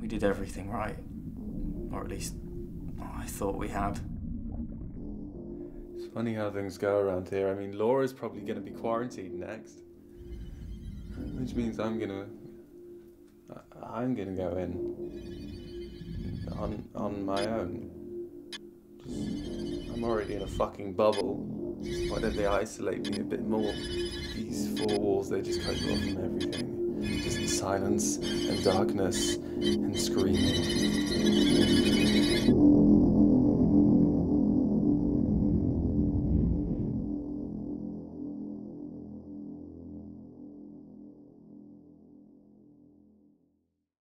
We did everything right. Or at least, I thought we had. It's funny how things go around here. I mean, Laura's probably going to be quarantined next. Which means I'm going to. I'm going to go in. On, on my own. I'm already in a fucking bubble. Why don't they isolate me a bit more? These four walls, they just cut off from everything. Silence and darkness and screaming.